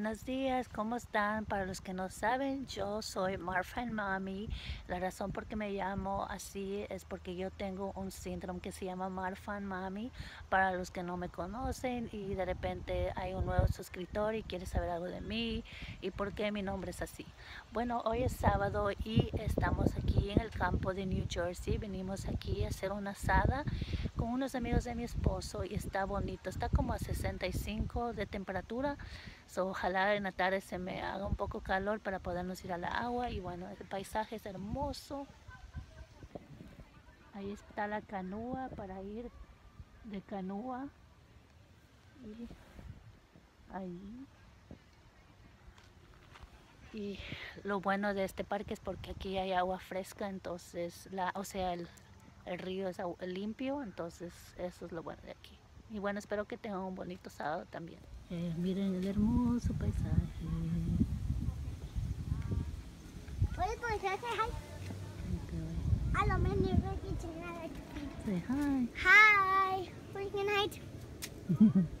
Buenos días, ¿cómo están? Para los que no saben, yo soy Marfan Mami. La razón por que me llamo así es porque yo tengo un síndrome que se llama Marfan Mami. Para los que no me conocen y de repente hay un nuevo suscriptor y quiere saber algo de mí y por qué mi nombre es así. Bueno, hoy es sábado y estamos aquí en el campo de New Jersey. Venimos aquí a hacer una asada con unos amigos de mi esposo y está bonito. Está como a 65 de temperatura. So, ojalá en la tarde se me haga un poco calor para podernos ir a la agua y bueno, el paisaje es hermoso. Ahí está la canoa para ir de canoa. Y ahí. Y lo bueno de este parque es porque aquí hay agua fresca, entonces, la, o sea, el, el río es limpio, entonces eso es lo bueno de aquí. Y bueno, espero que tengan un bonito sábado también. Eh, miren el hermoso paisaje. ¿Puedes hi? I love my Say hi. Hi. We're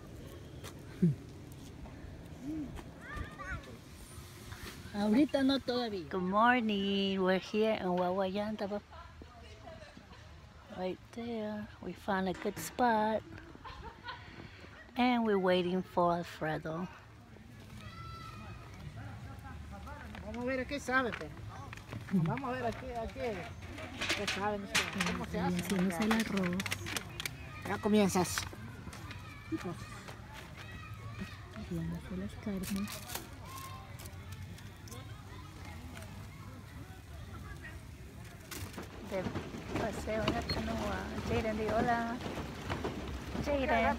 Ahorita no todavía. Good morning. We're here in Wawayanta. Right there. We found a good spot. And we're waiting for Alfredo. Vamos a ver a qué sabe. Vamos a ver a qué, a qué, qué sabe. ¿Cómo se hace? Haciéndose el arroz. Ya comienzas. Haciéndose las carnes. Jaden, di hola. Jaden.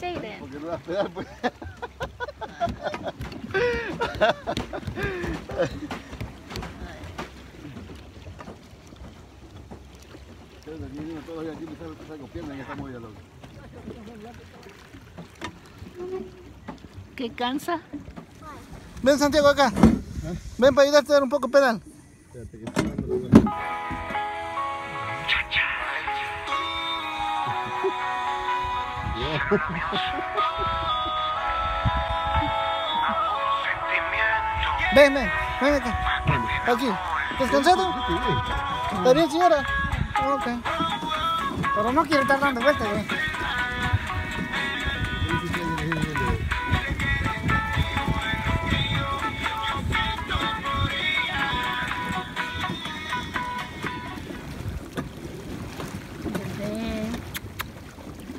Jaden. Porque no vas a pegar, pues. Pero aquí vienen todos aquí, me saco, saco piernas y ya estamos ya locos. ¿Qué cansa? Ven Santiago acá. Ven para ayudarte a dar un poco pedal. Espérate que Ven, ven, ven acá. Aquí. ¿Estás cansado? ¿Está bien, señora? Ok. Pero no quiere estar dando vueltas, güey.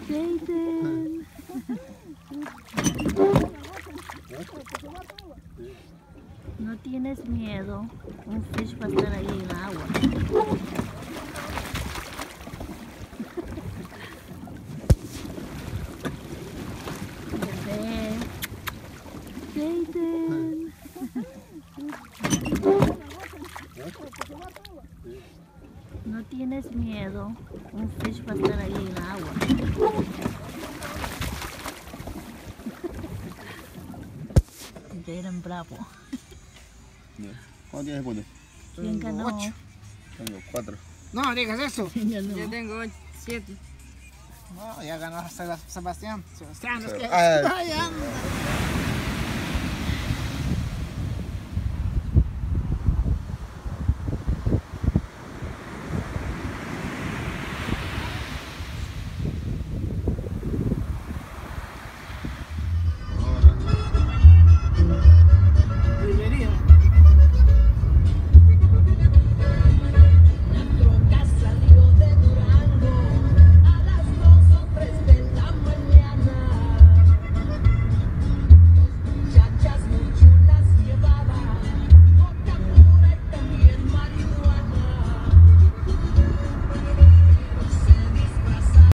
Jaden. No tienes miedo. Un fish va a estar ahí en el agua. Jaden. No tienes miedo. Un fish va a estar ahí en el agua. Jaden bravo. ¿Cuánto tienes puntos? ¿Quién ganó? Ocho. Tengo cuatro. No, digas eso. Yo tengo siete. No, ya ganó Sebastián. Sebastián, es que... Ah. Ay, anda.